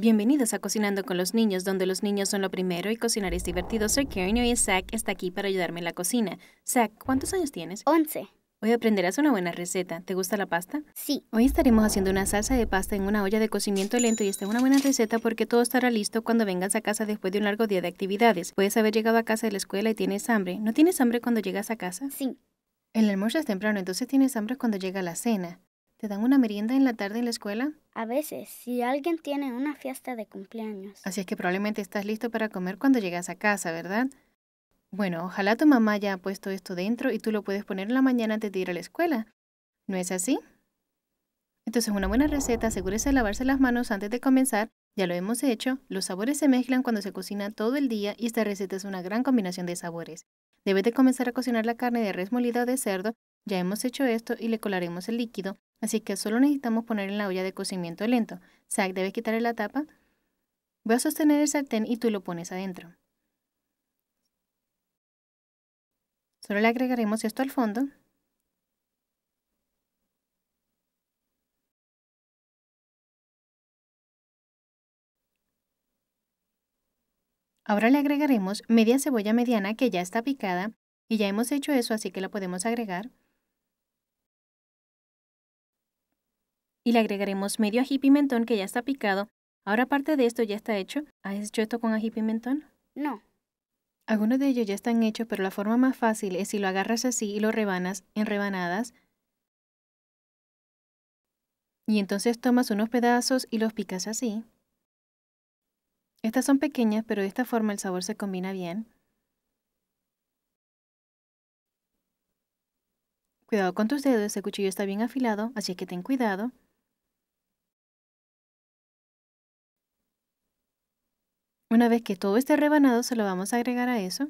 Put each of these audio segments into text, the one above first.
Bienvenidos a Cocinando con los Niños, donde los niños son lo primero y cocinar es divertido. Soy Karen y hoy Zach está aquí para ayudarme en la cocina. Zach, ¿cuántos años tienes? Once. Hoy aprenderás una buena receta. ¿Te gusta la pasta? Sí. Hoy estaremos haciendo una salsa de pasta en una olla de cocimiento lento y esta es una buena receta porque todo estará listo cuando vengas a casa después de un largo día de actividades. Puedes haber llegado a casa de la escuela y tienes hambre. ¿No tienes hambre cuando llegas a casa? Sí. El almuerzo es temprano, entonces tienes hambre cuando llega la cena. ¿Te dan una merienda en la tarde en la escuela? A veces, si alguien tiene una fiesta de cumpleaños. Así es que probablemente estás listo para comer cuando llegas a casa, ¿verdad? Bueno, ojalá tu mamá ya ha puesto esto dentro y tú lo puedes poner en la mañana antes de ir a la escuela. ¿No es así? Entonces, una buena receta, asegúrese de lavarse las manos antes de comenzar. Ya lo hemos hecho. Los sabores se mezclan cuando se cocina todo el día y esta receta es una gran combinación de sabores. Debes de comenzar a cocinar la carne de res molida o de cerdo. Ya hemos hecho esto y le colaremos el líquido. Así que solo necesitamos poner en la olla de cocimiento lento. Zach, ¿debes quitarle la tapa? Voy a sostener el sartén y tú lo pones adentro. Solo le agregaremos esto al fondo. Ahora le agregaremos media cebolla mediana que ya está picada y ya hemos hecho eso así que la podemos agregar. Y le agregaremos medio ají pimentón que ya está picado. Ahora aparte de esto ya está hecho. ¿Has hecho esto con ají pimentón? No. Algunos de ellos ya están hechos, pero la forma más fácil es si lo agarras así y lo rebanas en rebanadas. Y entonces tomas unos pedazos y los picas así. Estas son pequeñas, pero de esta forma el sabor se combina bien. Cuidado con tus dedos, ese cuchillo está bien afilado, así que ten cuidado. Una vez que todo esté rebanado, se lo vamos a agregar a eso.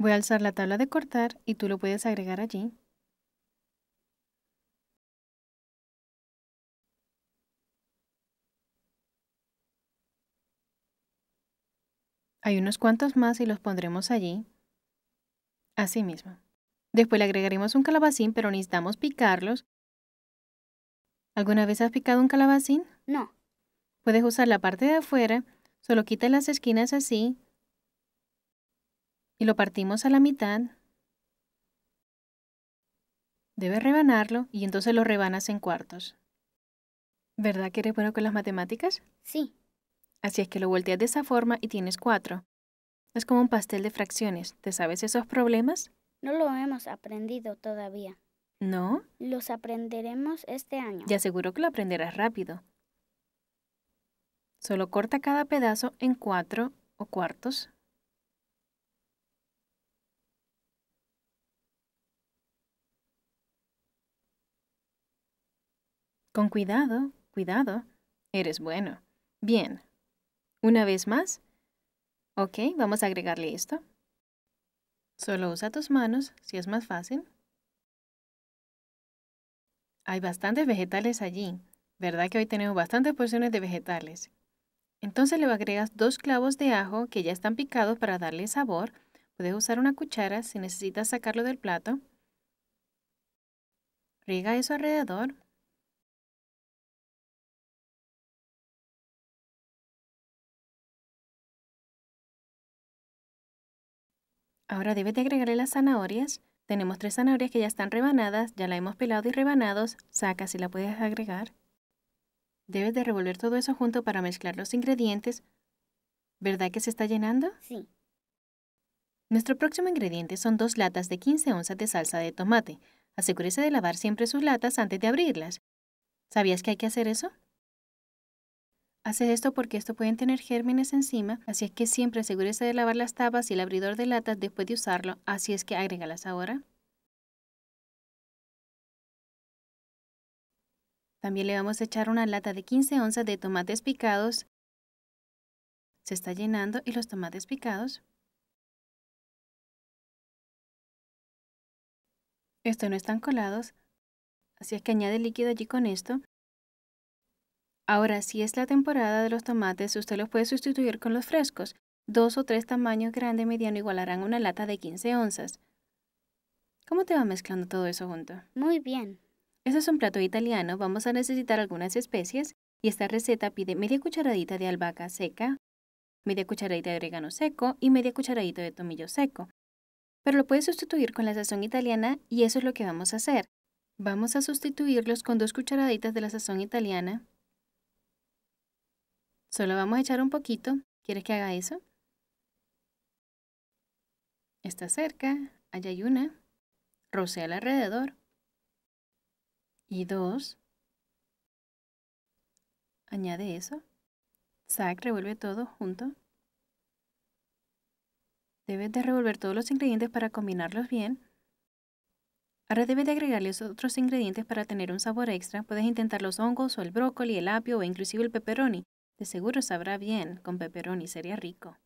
Voy a alzar la tabla de cortar y tú lo puedes agregar allí. Hay unos cuantos más y los pondremos allí. Así mismo. Después le agregaremos un calabacín, pero necesitamos picarlos ¿Alguna vez has picado un calabacín? No. Puedes usar la parte de afuera, solo quita las esquinas así y lo partimos a la mitad. Debes rebanarlo y entonces lo rebanas en cuartos. ¿Verdad que eres bueno con las matemáticas? Sí. Así es que lo volteas de esa forma y tienes cuatro. Es como un pastel de fracciones. ¿Te sabes esos problemas? No lo hemos aprendido todavía. ¿No? Los aprenderemos este año. Ya seguro que lo aprenderás rápido. Solo corta cada pedazo en cuatro o cuartos. Con cuidado, cuidado. Eres bueno. Bien. Una vez más. Ok, vamos a agregarle esto. Solo usa tus manos, si es más fácil. Hay bastantes vegetales allí. ¿Verdad que hoy tenemos bastantes porciones de vegetales? Entonces le agregas dos clavos de ajo que ya están picados para darle sabor. Puedes usar una cuchara si necesitas sacarlo del plato. Riega eso alrededor. Ahora debes de agregarle las zanahorias. Tenemos tres zanahorias que ya están rebanadas, ya la hemos pelado y rebanados. Saca si la puedes agregar. Debes de revolver todo eso junto para mezclar los ingredientes. ¿Verdad que se está llenando? Sí. Nuestro próximo ingrediente son dos latas de 15 onzas de salsa de tomate. Asegúrese de lavar siempre sus latas antes de abrirlas. ¿Sabías que hay que hacer eso? Hace esto porque esto pueden tener gérmenes encima, así es que siempre asegúrese de lavar las tapas y el abridor de latas después de usarlo, así es que agrégalas ahora. También le vamos a echar una lata de 15 onzas de tomates picados. Se está llenando y los tomates picados. Estos no están colados, así es que añade líquido allí con esto. Ahora, si es la temporada de los tomates, usted los puede sustituir con los frescos. Dos o tres tamaños grande y mediano igualarán una lata de 15 onzas. ¿Cómo te va mezclando todo eso junto? Muy bien. Este es un plato italiano, vamos a necesitar algunas especias y esta receta pide media cucharadita de albahaca seca, media cucharadita de orégano seco y media cucharadita de tomillo seco. Pero lo puedes sustituir con la sazón italiana y eso es lo que vamos a hacer. Vamos a sustituirlos con dos cucharaditas de la sazón italiana. Solo vamos a echar un poquito. ¿Quieres que haga eso? Está cerca, allá hay una. Rocea alrededor. Y dos. Añade eso. Sac, revuelve todo junto. Debes de revolver todos los ingredientes para combinarlos bien. Ahora debes de agregarles otros ingredientes para tener un sabor extra. Puedes intentar los hongos o el brócoli, el apio o inclusive el pepperoni. De seguro sabrá bien con pepperoni, sería rico.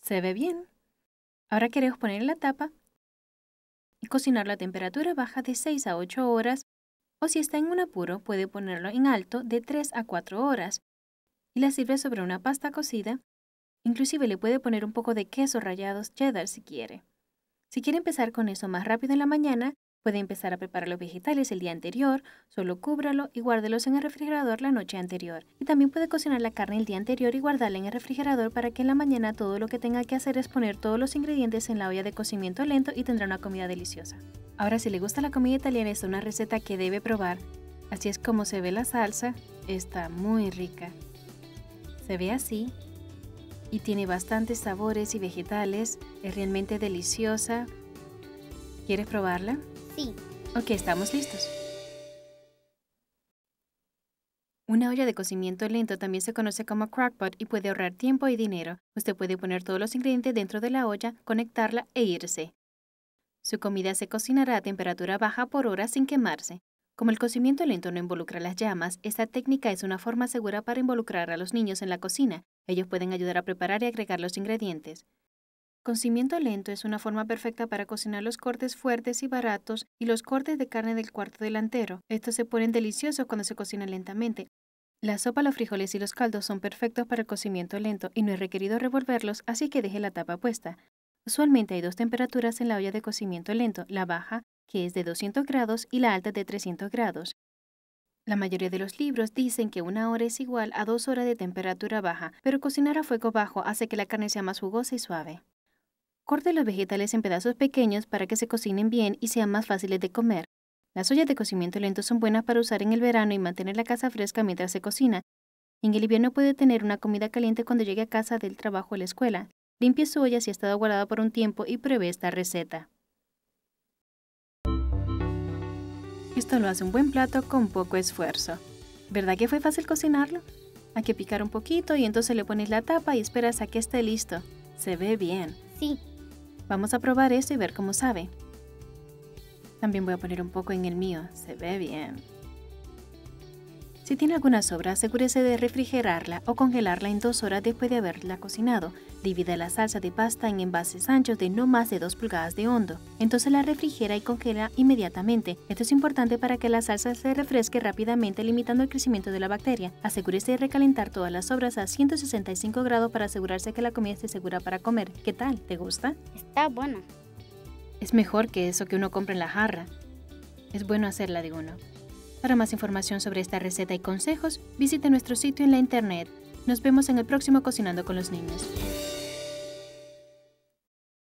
Se ve bien. Ahora queremos poner la tapa y cocinar a temperatura baja de 6 a 8 horas o si está en un apuro puede ponerlo en alto de 3 a 4 horas y la sirve sobre una pasta cocida. Inclusive le puede poner un poco de queso rallados cheddar si quiere. Si quiere empezar con eso más rápido en la mañana, puede empezar a preparar los vegetales el día anterior, solo cúbralo y guárdelos en el refrigerador la noche anterior. Y también puede cocinar la carne el día anterior y guardarla en el refrigerador para que en la mañana todo lo que tenga que hacer es poner todos los ingredientes en la olla de cocimiento lento y tendrá una comida deliciosa. Ahora si le gusta la comida italiana es una receta que debe probar. Así es como se ve la salsa, está muy rica. Se ve así y tiene bastantes sabores y vegetales, es realmente deliciosa. ¿Quieres probarla? Sí. Ok, estamos listos. Una olla de cocimiento lento también se conoce como crockpot y puede ahorrar tiempo y dinero. Usted puede poner todos los ingredientes dentro de la olla, conectarla e irse. Su comida se cocinará a temperatura baja por hora sin quemarse. Como el cocimiento lento no involucra las llamas, esta técnica es una forma segura para involucrar a los niños en la cocina. Ellos pueden ayudar a preparar y agregar los ingredientes. Cocimiento lento es una forma perfecta para cocinar los cortes fuertes y baratos y los cortes de carne del cuarto delantero. Estos se ponen deliciosos cuando se cocinan lentamente. La sopa, los frijoles y los caldos son perfectos para el cocimiento lento y no es requerido revolverlos, así que deje la tapa puesta. Usualmente hay dos temperaturas en la olla de cocimiento lento, la baja, que es de 200 grados, y la alta de 300 grados. La mayoría de los libros dicen que una hora es igual a dos horas de temperatura baja, pero cocinar a fuego bajo hace que la carne sea más jugosa y suave. Corte los vegetales en pedazos pequeños para que se cocinen bien y sean más fáciles de comer. Las ollas de cocimiento lento son buenas para usar en el verano y mantener la casa fresca mientras se cocina. En el invierno puede tener una comida caliente cuando llegue a casa del trabajo o la escuela. Limpie su olla si ha estado guardada por un tiempo y pruebe esta receta. Esto lo hace un buen plato con poco esfuerzo. ¿Verdad que fue fácil cocinarlo? Hay que picar un poquito y entonces le pones la tapa y esperas a que esté listo. Se ve bien. Sí. Vamos a probar esto y ver cómo sabe. También voy a poner un poco en el mío. Se ve bien. Si tiene alguna sobra, asegúrese de refrigerarla o congelarla en dos horas después de haberla cocinado. Divide la salsa de pasta en envases anchos de no más de 2 pulgadas de hondo. Entonces la refrigera y congela inmediatamente. Esto es importante para que la salsa se refresque rápidamente limitando el crecimiento de la bacteria. Asegúrese de recalentar todas las sobras a 165 grados para asegurarse que la comida esté segura para comer. ¿Qué tal? ¿Te gusta? Está buena. Es mejor que eso que uno compra en la jarra. Es bueno hacerla de uno. Para más información sobre esta receta y consejos, visite nuestro sitio en la internet. Nos vemos en el próximo Cocinando con los Niños.